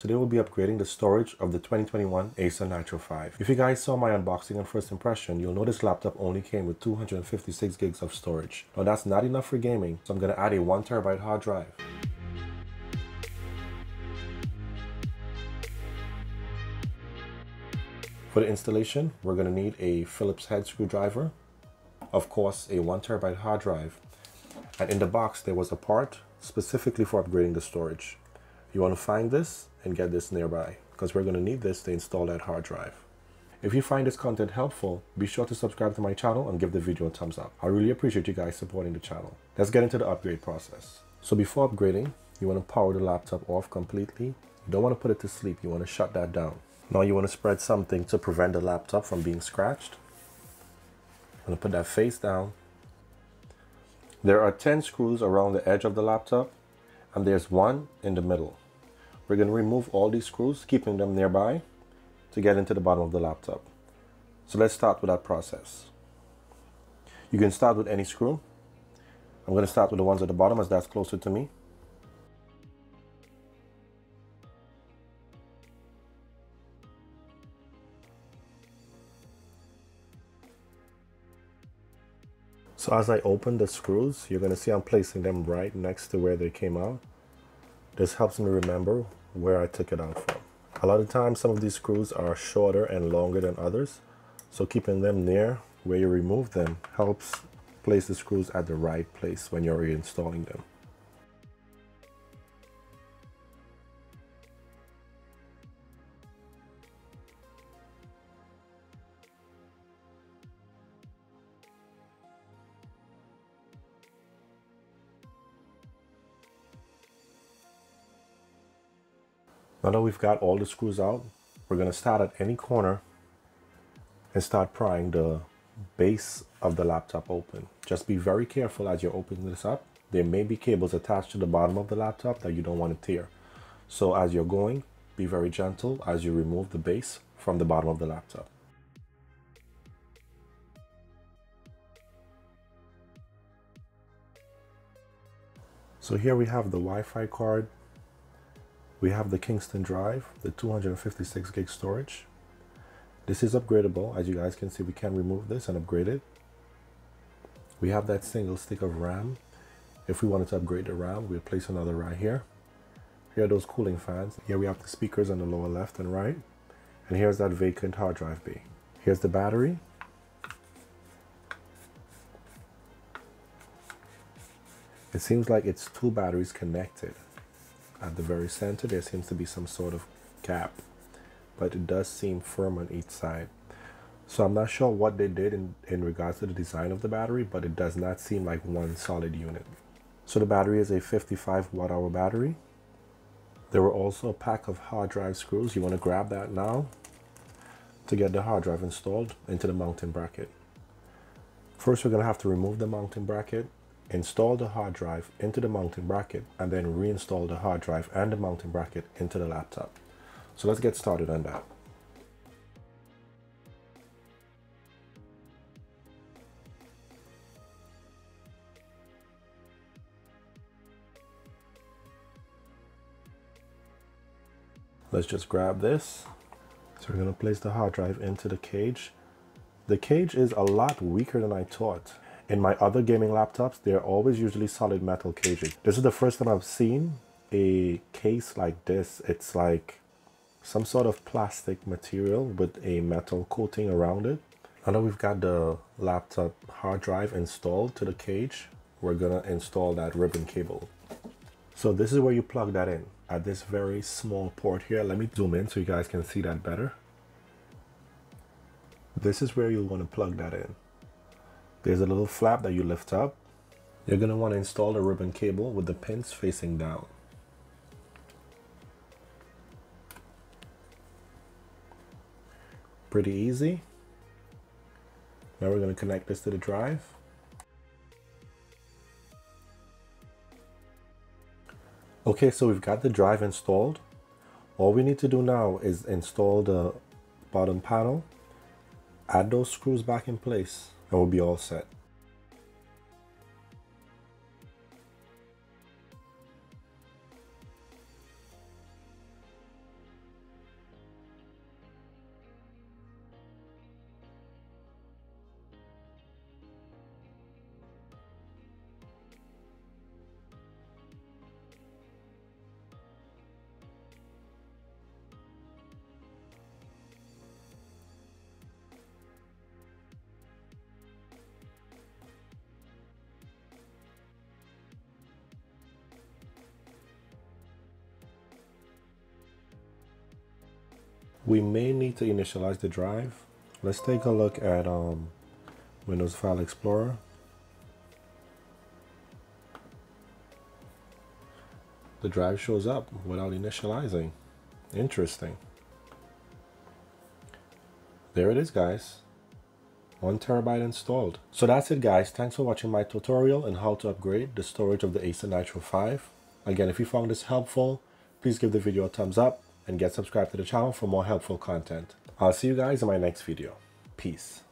Today we'll be upgrading the storage of the 2021 Acer Nitro 5. If you guys saw my unboxing and first impression, you'll notice laptop only came with 256 gigs of storage. Now that's not enough for gaming, so I'm going to add a 1 terabyte hard drive. For the installation, we're going to need a Phillips head screwdriver, of course a 1 terabyte hard drive, and in the box there was a part specifically for upgrading the storage. You want to find this and get this nearby because we're going to need this to install that hard drive. If you find this content helpful, be sure to subscribe to my channel and give the video a thumbs up. I really appreciate you guys supporting the channel. Let's get into the upgrade process. So before upgrading, you want to power the laptop off completely. You don't want to put it to sleep. You want to shut that down. Now you want to spread something to prevent the laptop from being scratched. I'm going to put that face down. There are 10 screws around the edge of the laptop and there's one in the middle. We're going to remove all these screws, keeping them nearby to get into the bottom of the laptop. So let's start with that process. You can start with any screw. I'm going to start with the ones at the bottom as that's closer to me. So as I open the screws, you're going to see I'm placing them right next to where they came out. This helps me remember where I took it out from. A lot of times some of these screws are shorter and longer than others. So keeping them near where you remove them helps place the screws at the right place when you're reinstalling them. Now that we've got all the screws out, we're going to start at any corner and start prying the base of the laptop open. Just be very careful as you're opening this up. There may be cables attached to the bottom of the laptop that you don't want to tear. So as you're going, be very gentle as you remove the base from the bottom of the laptop. So here we have the Wi-Fi card we have the Kingston Drive, the 256 gig storage. This is upgradable. As you guys can see, we can remove this and upgrade it. We have that single stick of RAM. If we wanted to upgrade the RAM, we'll place another right here. Here are those cooling fans. Here we have the speakers on the lower left and right. And here's that vacant hard drive bay. Here's the battery. It seems like it's two batteries connected at the very center there seems to be some sort of gap but it does seem firm on each side. So I'm not sure what they did in, in regards to the design of the battery but it does not seem like one solid unit. So the battery is a 55 watt hour battery. There were also a pack of hard drive screws. You want to grab that now to get the hard drive installed into the mounting bracket. First we're going to have to remove the mounting bracket install the hard drive into the mounting bracket and then reinstall the hard drive and the mounting bracket into the laptop. So let's get started on that. Let's just grab this. So we're going to place the hard drive into the cage. The cage is a lot weaker than I thought. In my other gaming laptops, they're always usually solid metal cages. This is the first time I've seen a case like this. It's like some sort of plastic material with a metal coating around it. Now that we've got the laptop hard drive installed to the cage, we're gonna install that ribbon cable. So this is where you plug that in at this very small port here. Let me zoom in so you guys can see that better. This is where you'll want to plug that in. There's a little flap that you lift up. You're going to want to install the ribbon cable with the pins facing down. Pretty easy. Now we're going to connect this to the drive. Okay, so we've got the drive installed. All we need to do now is install the bottom panel, add those screws back in place and we'll be all set. We may need to initialize the drive. Let's take a look at um, Windows File Explorer. The drive shows up without initializing. Interesting. There it is, guys. One terabyte installed. So that's it, guys. Thanks for watching my tutorial on how to upgrade the storage of the Acer Nitro 5. Again, if you found this helpful, please give the video a thumbs up and get subscribed to the channel for more helpful content. I'll see you guys in my next video. Peace.